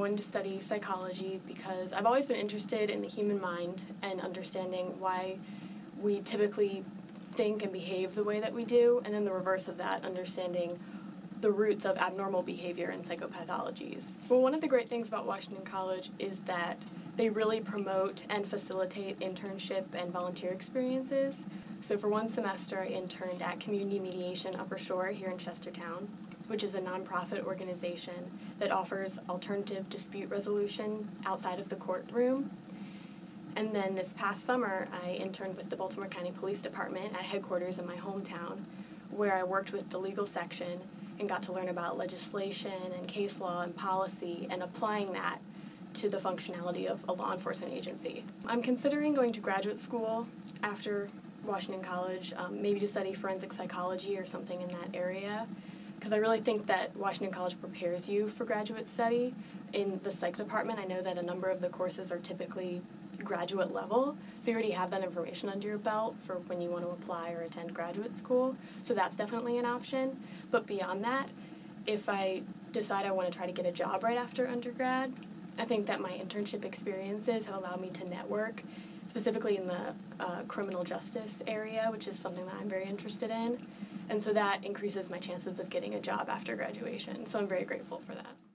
wanted to study psychology because I've always been interested in the human mind and understanding why we typically think and behave the way that we do, and then the reverse of that, understanding the roots of abnormal behavior and psychopathologies. Well, one of the great things about Washington College is that they really promote and facilitate internship and volunteer experiences. So for one semester, I interned at Community Mediation Upper Shore here in Chestertown, which is a nonprofit organization that offers alternative dispute resolution outside of the courtroom. And then this past summer, I interned with the Baltimore County Police Department at headquarters in my hometown, where I worked with the legal section and got to learn about legislation and case law and policy and applying that to the functionality of a law enforcement agency. I'm considering going to graduate school after Washington College, um, maybe to study forensic psychology or something in that area, because I really think that Washington College prepares you for graduate study. In the psych department, I know that a number of the courses are typically graduate level, so you already have that information under your belt for when you want to apply or attend graduate school. So that's definitely an option. But beyond that, if I decide I want to try to get a job right after undergrad, I think that my internship experiences have allowed me to network, specifically in the uh, criminal justice area, which is something that I'm very interested in. And so that increases my chances of getting a job after graduation. So I'm very grateful for that.